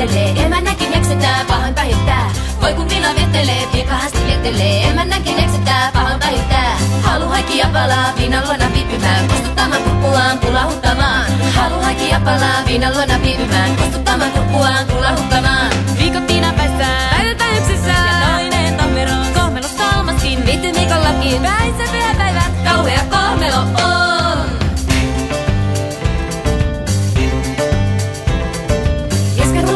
Viettelee, emännäkin eksytää, pahoin päihittää. Voi kun vina viettelee, piekahasti viettelee, emännäkin eksytää, pahoin päihittää. Halu haikki ja palaa, viinan luona viipymään, kostuttamaan kurkkuaan, kulahuttamaan. Halu haikki ja palaa, viinan luona viipymään, kostuttamaan kurkkuaan, kulahuttamaan.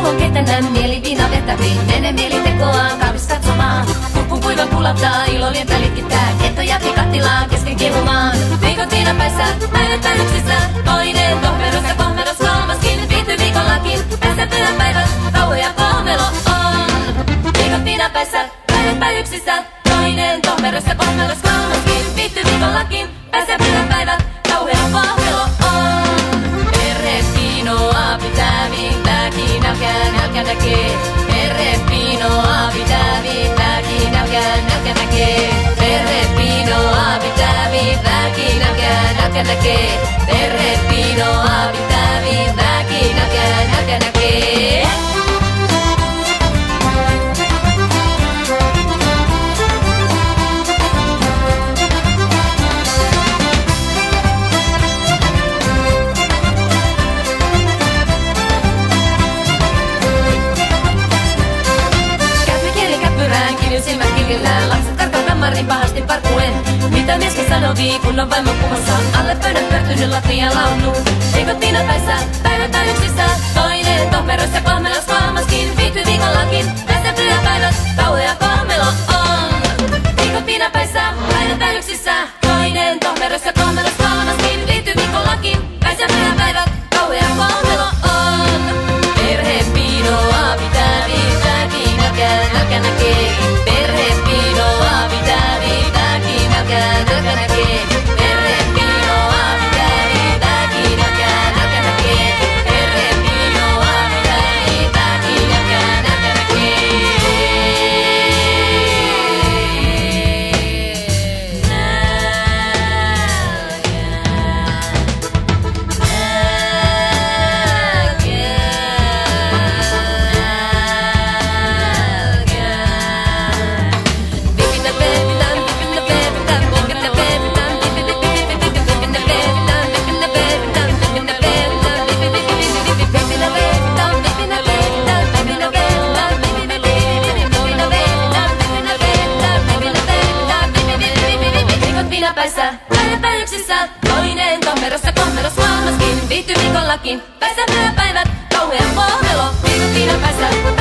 Ruoan ketänä mieli viina vetäviin, mene mieli tekoaan, kaunis katsomaan. Kurkku kuiva kulaptaa, ilo lientä litkittää, ketto jätti kattilaan kesken kihumaan. Viikot päissä, päivältä yksissä, toinen kohmerossa, kohmeros kolmaskin, viitty viikollakin, päässä pyhäpäivät, kauhea kohmelo on. Viikot päissä, päivältä yksissä, toinen kohmerossa, kohmeros kolmaskin, viitty viikollakin, päässä pyhäpäivät, kauhea kohmelo nakianake, berrepiro abitabi, naki nakian, nakianake. Kapikele kapurrak, iruzen bakikela, lapsetarko tamarrin parkuen. Mitä sanovii, kun on vaimo kumassa, alle pöydän pörtynyt lattia laulu. Eikö Tiina päissä, päivät on yksissä, toinen tohmerossa kolmelos kolmaskin, viitty viikollakin, tässä pyhäpäivät, kauhea kohmelo on. Eikö Tiina päissä, päivät on yksissä, toinen tohmerossa kolmelos päissä, päiväpäiväyksissä. Toinen tohmerossa, kohmeros maailmaskin, viihty viikollakin. Päissä myöpäivät, kauhea kohdelo, viikko päissä.